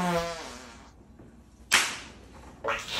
Thank ờ. you.